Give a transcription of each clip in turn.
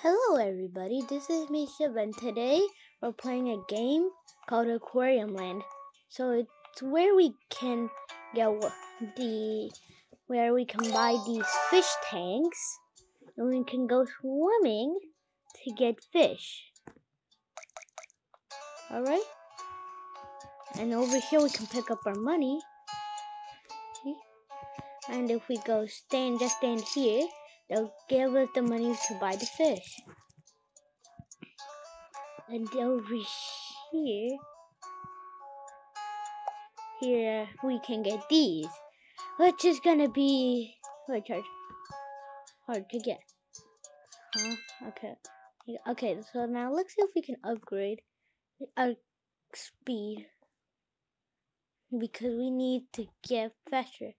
Hello everybody, this is me Shiv and today we're playing a game called Aquarium Land. So it's where we can get the where we can buy these fish tanks and we can go swimming to get fish. Alright? And over here we can pick up our money. And if we go stand just stand here, They'll give us the money to buy the fish. And over here, here we can get these, which is gonna be which are hard to get. Huh? Okay. Okay, so now let's see if we can upgrade our speed because we need to get faster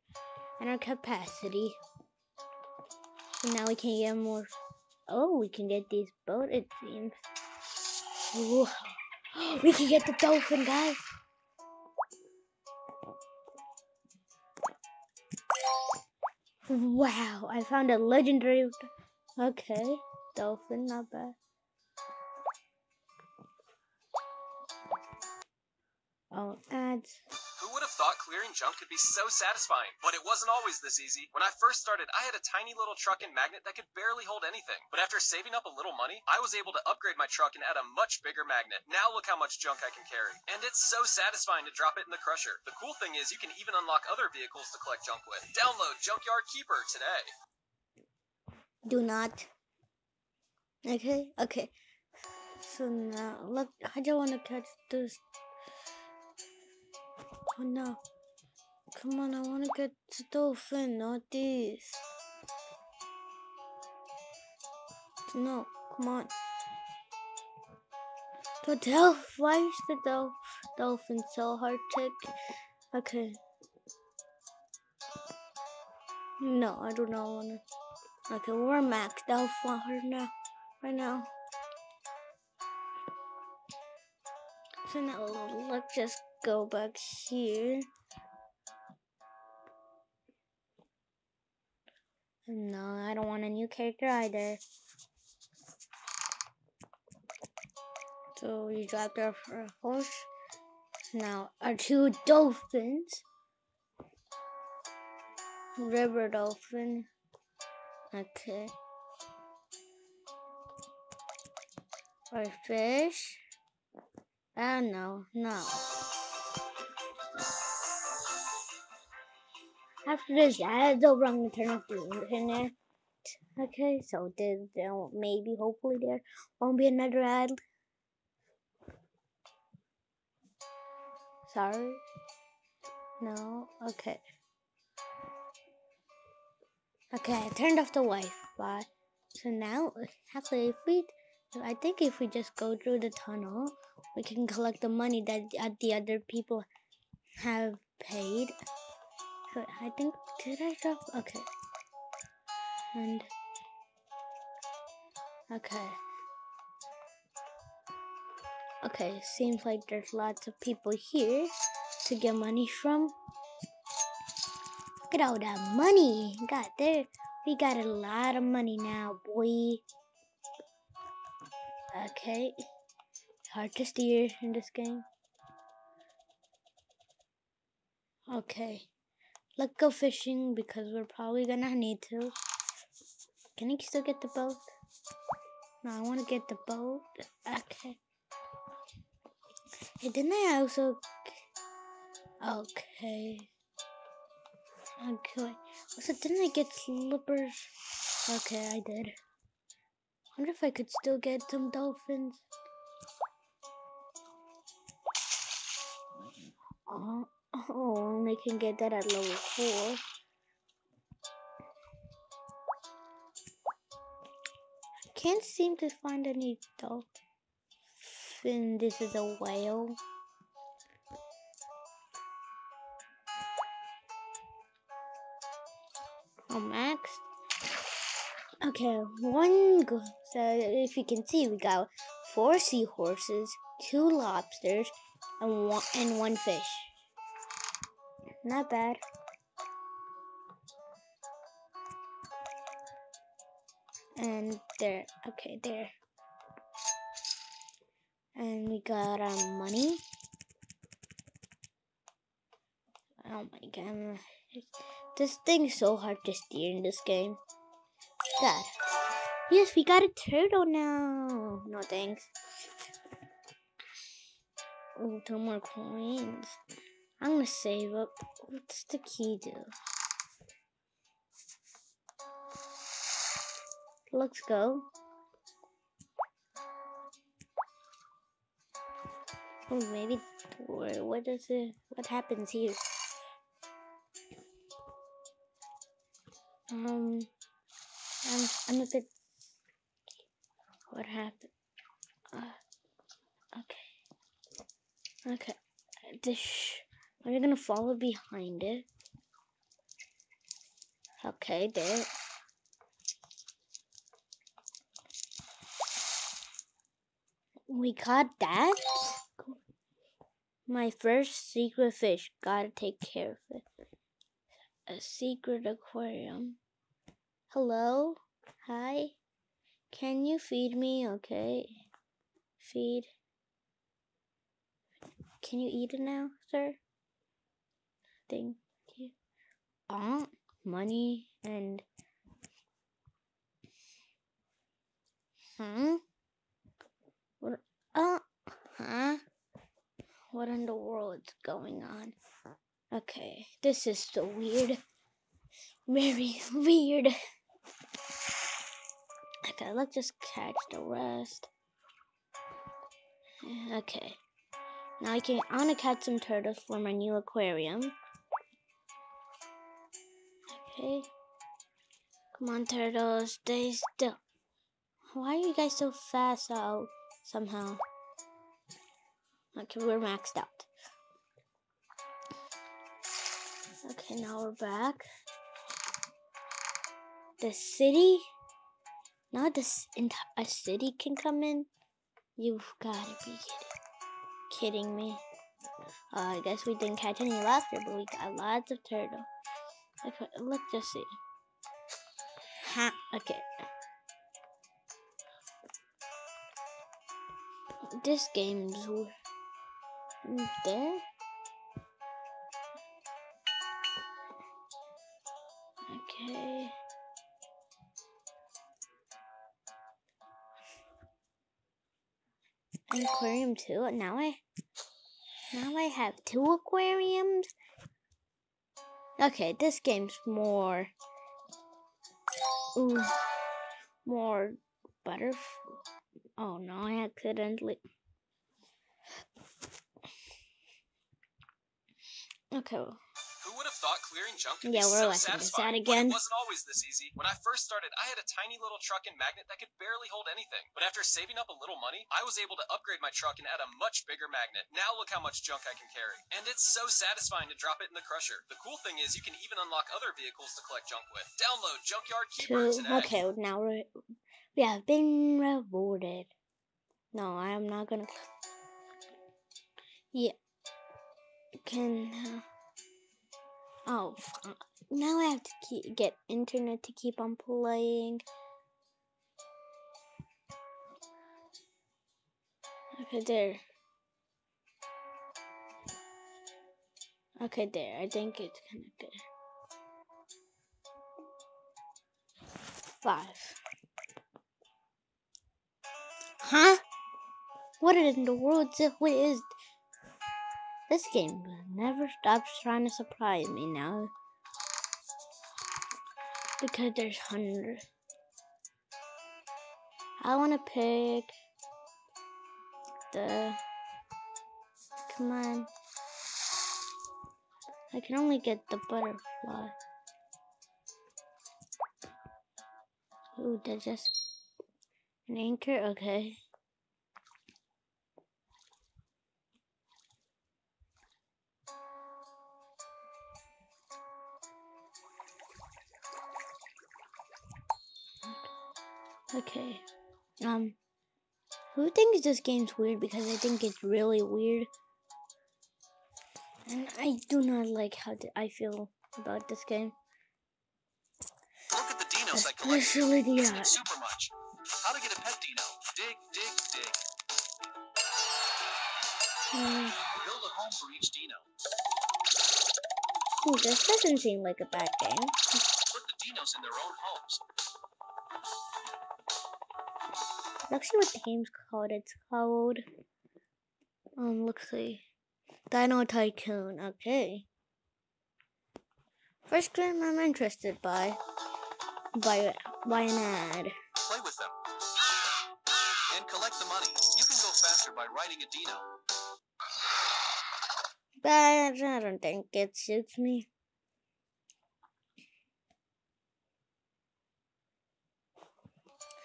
and our capacity. So now we can get more. Oh, we can get this boat, it seems. We can get the dolphin, guys. Wow, I found a legendary. Okay, dolphin, not bad. Oh, ads thought clearing junk could be so satisfying, but it wasn't always this easy. When I first started, I had a tiny little truck and magnet that could barely hold anything. But after saving up a little money, I was able to upgrade my truck and add a much bigger magnet. Now look how much junk I can carry. And it's so satisfying to drop it in the crusher. The cool thing is you can even unlock other vehicles to collect junk with. Download Junkyard Keeper today. Do not. Okay, okay. So now, look, I don't want to catch this Oh no. Come on, I want to get the dolphin, not this. No, come on. The dolphin, why is the dol dolphin so hard to... Okay. No, I do not want to. Okay, we're maxed her now. Right now. So now let's just go back here. No, I don't want a new character either. So we dropped our horse. Now our two dolphins. River dolphin. Okay. Our fish. Oh no, no. After this ad, they'll run to turn off the internet. Okay, so there, there maybe, hopefully, there won't be another ad. Sorry. No. Okay. Okay, I turned off the Wi-Fi. So now, actually, if we, I think if we just go through the tunnel, we can collect the money that the uh, other people have paid. I think, did I drop? Okay. And, okay. Okay, seems like there's lots of people here to get money from. Look at all that money. Got there. We got a lot of money now, boy. Okay. Hard to steer in this game. Okay. Let's go fishing because we're probably gonna need to. Can you still get the boat? No, I want to get the boat. Okay. Hey, didn't I also... Okay. Okay. Also, didn't I get slippers? Okay, I did. I wonder if I could still get some dolphins. Uh, oh. Oh, they can get that at level 4. Can't seem to find any dolphin. This is a whale. Oh, max. Okay, one. So if you can see, we got four seahorses, two lobsters, and one and one fish. Not bad. And there. Okay, there. And we got our money. Oh my god. This thing's so hard to steer in this game. Dad. Yes, we got a turtle now. No thanks. Oh, two more coins. I'm gonna save up. What's the key do? Let's go. Oh, maybe. What is it? What happens here? Um, I'm a bit. What happened? Uh, okay. Okay. This. Are you gonna follow behind it? Okay, there. We got that. My first secret fish. Gotta take care of it. A secret aquarium. Hello? Hi? Can you feed me? Okay. Feed. Can you eat it now, sir? Thank you. Ah, money and. Hmm? What? Uh, huh? What in the world is going on? Okay, this is so weird. Very weird. Okay, let's just catch the rest. Okay. Now I can I wanna catch some turtles for my new aquarium. Okay. Come on turtles, stay still. Why are you guys so fast out somehow? Okay, we're maxed out. Okay, now we're back. The city? Now this entire city can come in? You've gotta be kidding, kidding me. Uh, I guess we didn't catch any last year, but we got lots of turtle. Okay, let's just see. Ha, okay. This game's there. Aquarium too. Now I now I have two aquariums. Okay, this game's more ooh, more butterf Oh no, I accidentally Okay thought clearing junk could yeah, be we're so satisfying. again. But it wasn't always this easy. When I first started, I had a tiny little truck and magnet that could barely hold anything. But after saving up a little money, I was able to upgrade my truck and add a much bigger magnet. Now look how much junk I can carry. And it's so satisfying to drop it in the crusher. The cool thing is you can even unlock other vehicles to collect junk with. Download Junkyard Keeper today. Okay, now we we have been rewarded. No, I am not gonna. Yeah. Can. Uh... Oh, now I have to keep, get internet to keep on playing. Okay, there. Okay, there. I think it's connected. Five. Huh? What in the world what is this game never stops trying to surprise me now. Because there's hundreds. I want to pick the. Come on. I can only get the butterfly. Ooh, that's just an anchor? Okay. Okay. Um, who thinks this game's weird? Because I think it's really weird. And I do not like how I feel about this game. Look at the Dino Especially the Isn't eye. it super much? How to get a pet dino? Dig, dig, dig. Hmm, Build a home for each dino. hmm, this doesn't seem like a bad game. Put the dinos in their own homes. Let's see what the game's called. It's called. Um, let's see. Dino Tycoon. Okay. First game I'm interested by. By by an ad. Play with them. And collect the money. You can go faster by riding a dino. But I don't think it suits me.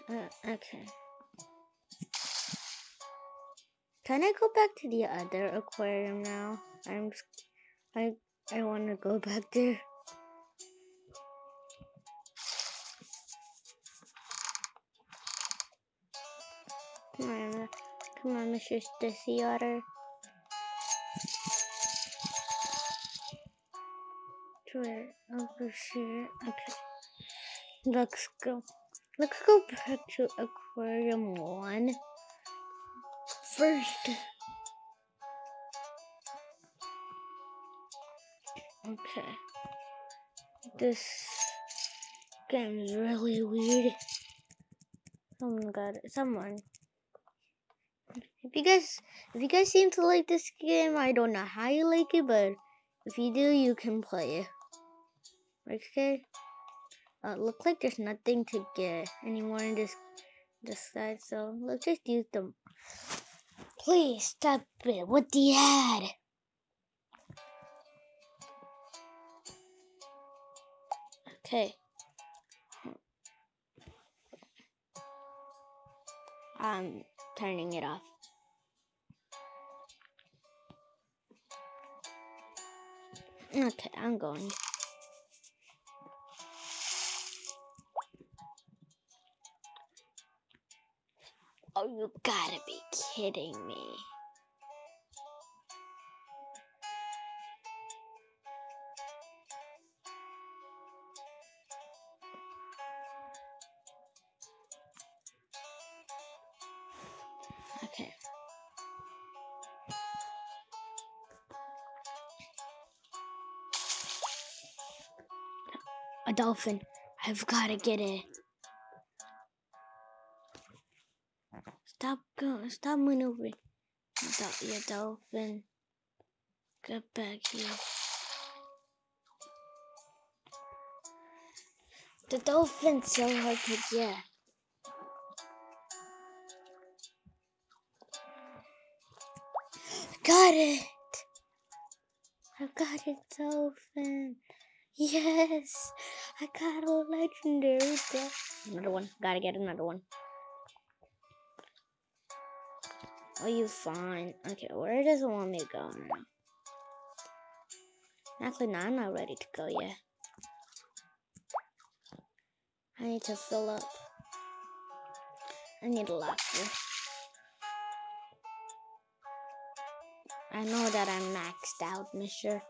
Uh, okay. Can I go back to the other aquarium now? I'm I I want to go back there. Come on, come on, Mr. Sea Otter. Over here? Okay. Let's go. Let's go back to Aquarium One first. Okay. This game is really weird. Someone got it. Someone. If you guys, if you guys seem to like this game, I don't know how you like it, but if you do, you can play it. Okay. Uh, look like there's nothing to get anymore in this this side, so let's just use them. Please stop it with the ad. Okay. I'm turning it off. Okay, I'm going. You gotta be kidding me. Okay. A dolphin. I've gotta get it. Stop going. Stop maneuvering. Do- you dolphin. Get back here. The dolphin's so hard to get. Got it! I got it, dolphin. Yes! I got a legendary dolphin. Another one. Gotta get another one. Are you fine? Okay, where does it want me to go now? Actually, no, I'm not ready to go yet. I need to fill up. I need a laughter. I know that I'm maxed out, mister.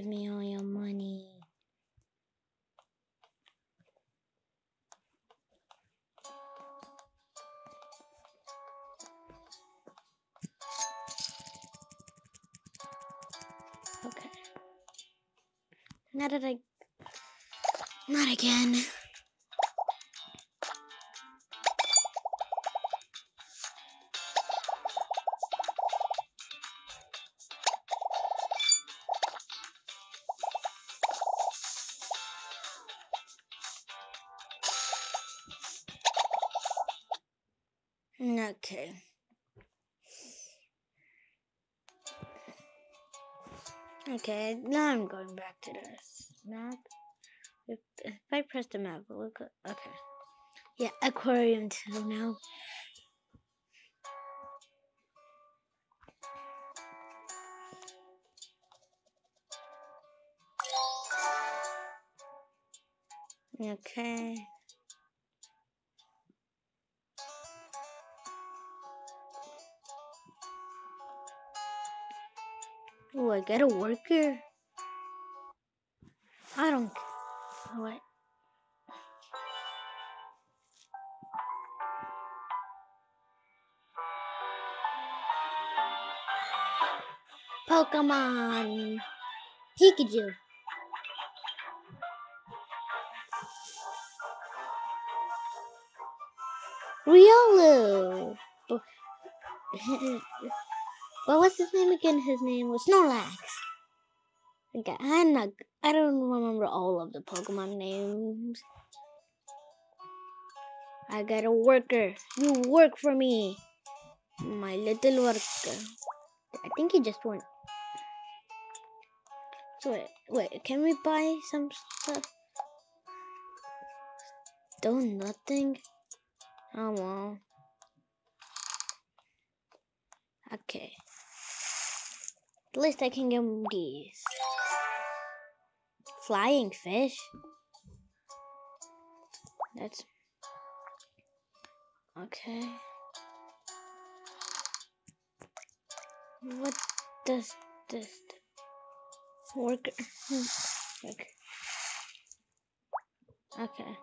Give me all your money. Okay. Not I. Not again. Okay, now I'm going back to this map. If, if I press the map, look. Okay. Yeah, aquarium too now. Okay. Oh, I got a worker. I don't. What? Pokemon Pikachu. Riolu. What was his name again? His name was Snorlax. Okay, I'm not. I don't remember all of the Pokemon names. I got a worker. You work for me, my little worker. I think he just went. So wait, wait. Can we buy some stuff? Still nothing. Oh well. Okay. At least I can get these. Flying fish? That's... Okay. What does this work? Hmm, okay. Okay.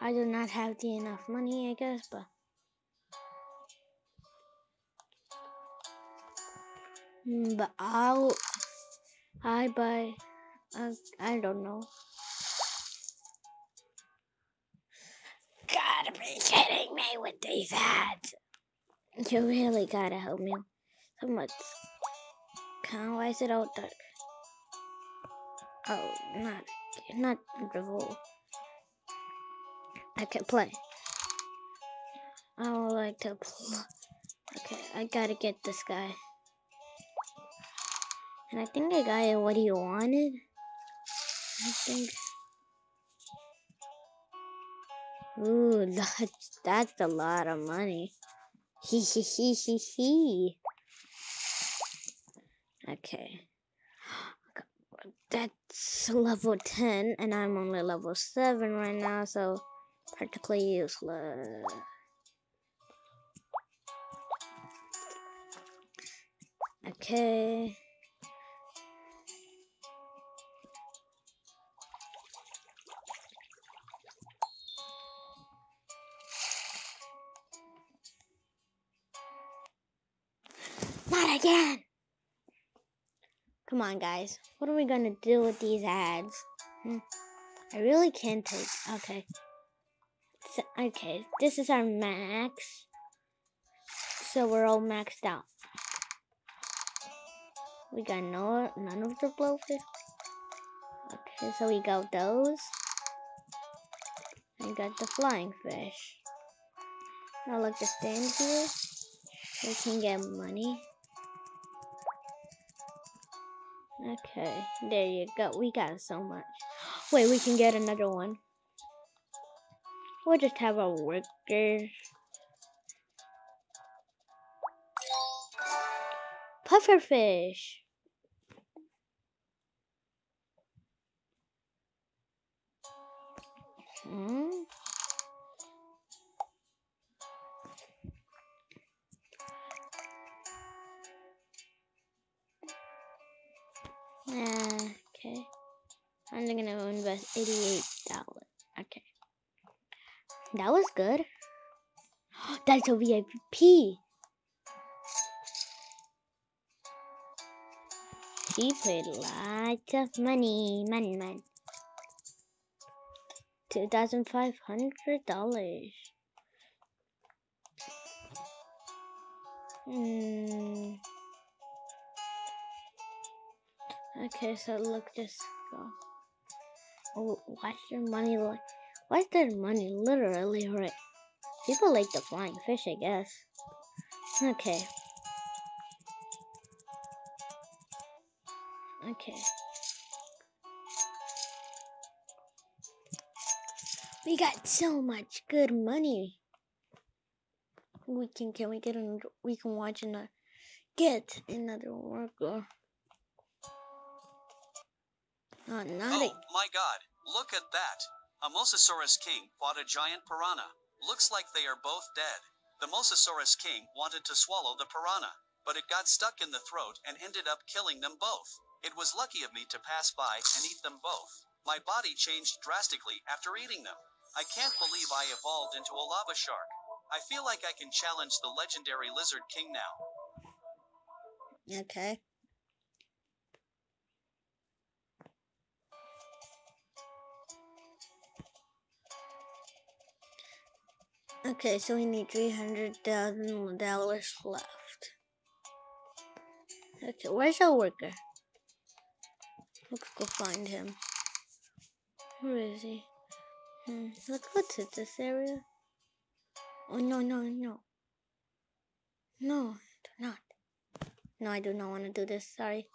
I do not have the enough money, I guess, but... but I'll I buy uh, I don't know. Gotta be kidding me with these ads. You really gotta help me so much. Can why is it all dark? Oh, not not revolt. I can play. I would like to play. Okay, I gotta get this guy. And I think I got what he wanted. I think. Ooh, that's, that's a lot of money. Hee hee hee hee hee. Okay. That's level 10, and I'm only level 7 right now, so practically useless. Okay. Come on, guys. What are we gonna do with these ads? Hmm. I really can't take. Okay. So, okay, this is our max. So we're all maxed out. We got no none of the blowfish. Okay, so we got those. I got the flying fish. Now let's just stand here. We can get money. Okay, there you go. We got so much. Wait, we can get another one. We'll just have a worker. Pufferfish. Hmm. Okay. I'm gonna invest $88. Okay. That was good. That's a VIP. He paid lots of money. Money, man. $2,500. Hmm. Okay, so look, just go. Oh, watch your money look. Why's their money literally right? People like the flying fish, I guess. Okay. Okay. We got so much good money. We can can we get another we can watch another get another worker. Oh, not oh my god, look at that. A Mosasaurus king fought a giant piranha. Looks like they are both dead. The Mosasaurus king wanted to swallow the piranha, but it got stuck in the throat and ended up killing them both. It was lucky of me to pass by and eat them both. My body changed drastically after eating them. I can't believe I evolved into a lava shark. I feel like I can challenge the legendary Lizard King now. Okay. Okay, so we need three hundred thousand dollars left. Okay, where's our worker? Let's go find him. Where is he? Hmm, let's go to this area. Oh no no no. No, do not. No, I do not want to do this. Sorry.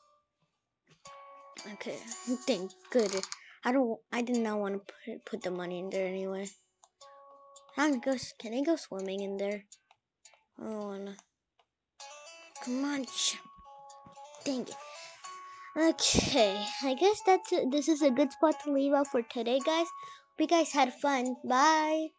Okay, thank good. I don't. I did not want to put put the money in there anyway. Go. Can I go swimming in there? I don't. Come on. Dang it. Okay, I guess that's it. This is a good spot to leave out for today, guys. Hope you guys had fun. Bye.